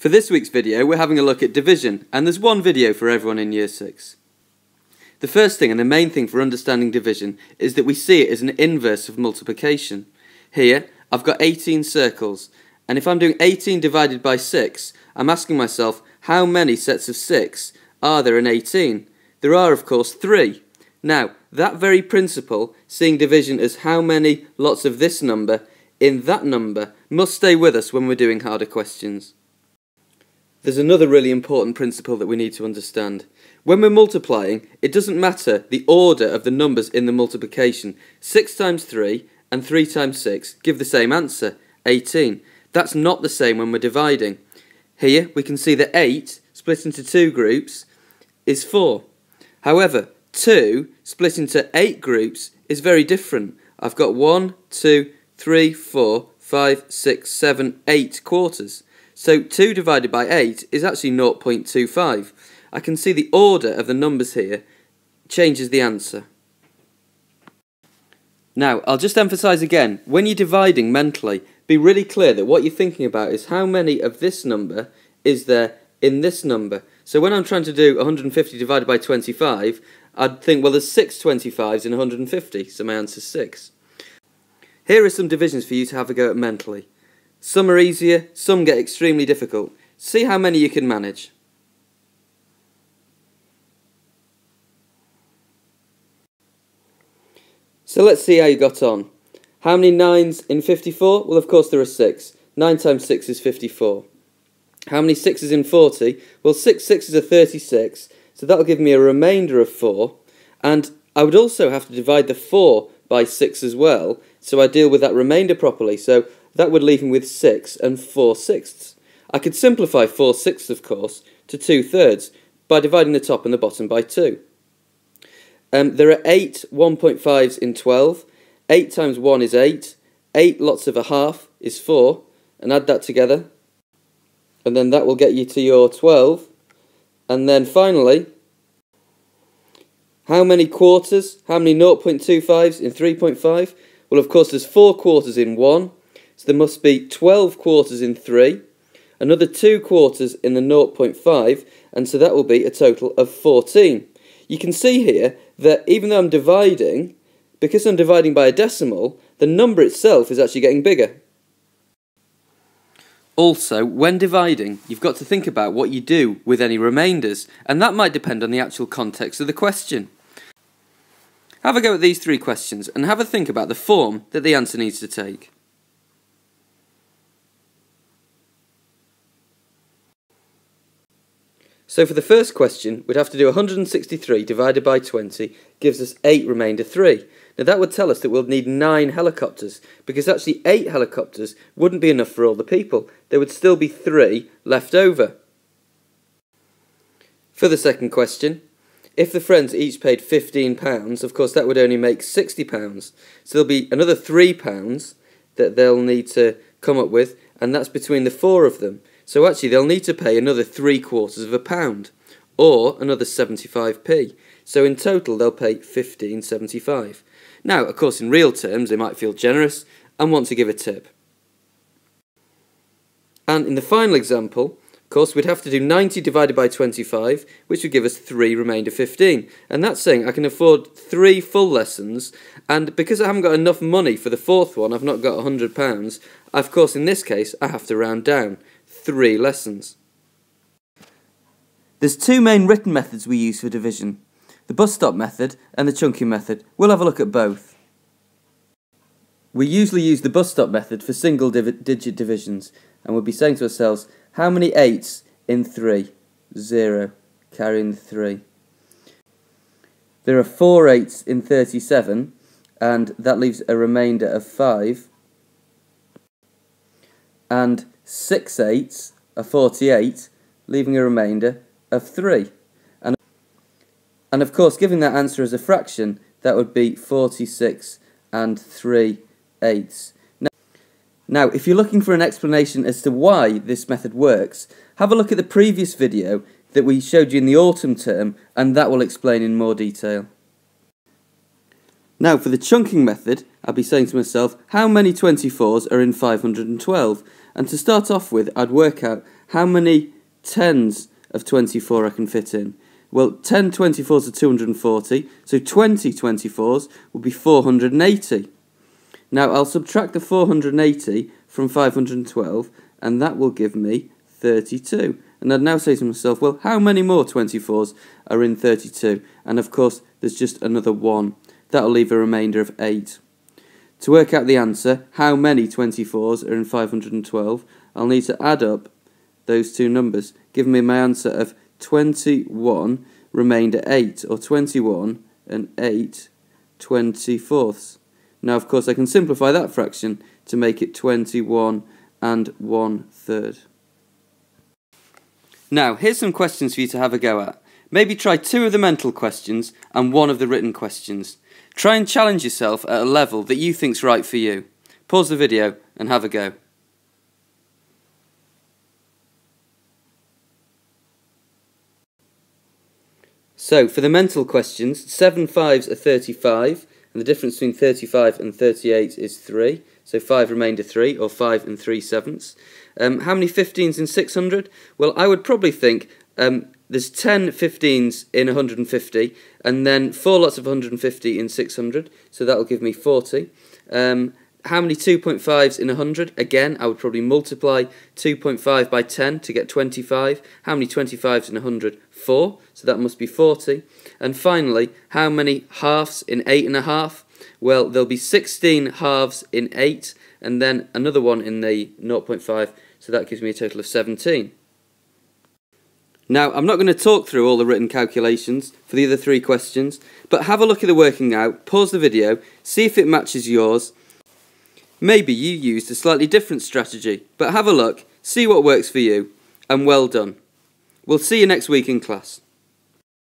For this week's video, we're having a look at division, and there's one video for everyone in Year 6. The first thing and the main thing for understanding division is that we see it as an inverse of multiplication. Here, I've got 18 circles, and if I'm doing 18 divided by 6, I'm asking myself how many sets of 6 are there in 18? There are, of course, 3. Now, that very principle, seeing division as how many lots of this number in that number, must stay with us when we're doing harder questions. There's another really important principle that we need to understand. When we're multiplying, it doesn't matter the order of the numbers in the multiplication. 6 times 3 and 3 times 6 give the same answer, 18. That's not the same when we're dividing. Here we can see that 8 split into two groups is 4. However, 2 split into 8 groups is very different. I've got 1, 2, 3, 4, 5, 6, 7, 8 quarters. So 2 divided by 8 is actually 0.25. I can see the order of the numbers here changes the answer. Now, I'll just emphasise again, when you're dividing mentally, be really clear that what you're thinking about is how many of this number is there in this number. So when I'm trying to do 150 divided by 25, I'd think, well, there's 6 25s in 150, so my answer's 6. Here are some divisions for you to have a go at mentally. Some are easier, some get extremely difficult. See how many you can manage. So let's see how you got on. How many 9s in 54? Well, of course there are 6. 9 times 6 is 54. How many 6s in 40? Well, 6 6s are 36, so that'll give me a remainder of 4. And I would also have to divide the 4 by 6 as well, so I deal with that remainder properly. So that would leave me with 6 and 4 sixths. I could simplify 4 sixths, of course, to 2 thirds by dividing the top and the bottom by 2. Um, there are 8 1.5s in 12. 8 times 1 is 8. 8 lots of a half is 4. And add that together. And then that will get you to your 12. And then finally, how many quarters? How many 0.25s in 3.5? Well, of course, there's 4 quarters in 1. So there must be 12 quarters in 3, another 2 quarters in the 0.5, and so that will be a total of 14. You can see here that even though I'm dividing, because I'm dividing by a decimal, the number itself is actually getting bigger. Also, when dividing, you've got to think about what you do with any remainders, and that might depend on the actual context of the question. Have a go at these three questions and have a think about the form that the answer needs to take. So for the first question, we'd have to do 163 divided by 20 gives us 8 remainder 3. Now that would tell us that we'll need 9 helicopters, because actually 8 helicopters wouldn't be enough for all the people. There would still be 3 left over. For the second question, if the friends each paid £15, of course that would only make £60. So there'll be another £3 that they'll need to come up with, and that's between the four of them. So actually they'll need to pay another three quarters of a pound or another 75p. So in total they'll pay 15.75. Now, of course, in real terms they might feel generous and want to give a tip. And in the final example, of course, we'd have to do 90 divided by 25, which would give us 3 remainder 15. And that's saying I can afford 3 full lessons, and because I haven't got enough money for the fourth one, I've not got £100, of course, in this case, I have to round down three lessons. There's two main written methods we use for division, the bus stop method and the chunking method. We'll have a look at both. We usually use the bus stop method for single div digit divisions and we'll be saying to ourselves, how many 8s in 3? 0, carrying the 3. There are 4 8s in 37 and that leaves a remainder of 5. And 6 eighths are 48, leaving a remainder of 3. And, and of course, giving that answer as a fraction, that would be 46 and 3 eighths. Now, now, if you're looking for an explanation as to why this method works, have a look at the previous video that we showed you in the autumn term, and that will explain in more detail. Now, for the chunking method, I'll be saying to myself, how many 24s are in 512? And to start off with, I'd work out how many tens of 24 I can fit in. Well, 10 24s are 240, so 20 24s will be 480. Now, I'll subtract the 480 from 512, and that will give me 32. And I'd now say to myself, well, how many more 24s are in 32? And of course, there's just another one. That'll leave a remainder of 8. To work out the answer, how many 24s are in 512, I'll need to add up those two numbers, giving me my answer of 21 remainder 8, or 21 and 8 24ths. Now, of course, I can simplify that fraction to make it 21 and 1 third. Now, here's some questions for you to have a go at. Maybe try two of the mental questions and one of the written questions. Try and challenge yourself at a level that you think's right for you. Pause the video and have a go. So, for the mental questions, 7 fives are 35, and the difference between 35 and 38 is 3. So 5 remainder 3, or 5 and 3 sevenths. Um, how many 15s in 600? Well, I would probably think um, there's 10 15s in 150, and then 4 lots of 150 in 600, so that'll give me 40. Um, how many 2.5s in 100? Again, I would probably multiply 2.5 by 10 to get 25. How many 25s in 100? 4, so that must be 40. And finally, how many halves in 8.5? Well, there'll be 16 halves in 8, and then another one in the 0.5, so that gives me a total of 17. Now, I'm not going to talk through all the written calculations for the other three questions, but have a look at the working out, pause the video, see if it matches yours, Maybe you used a slightly different strategy, but have a look, see what works for you, and well done. We'll see you next week in class.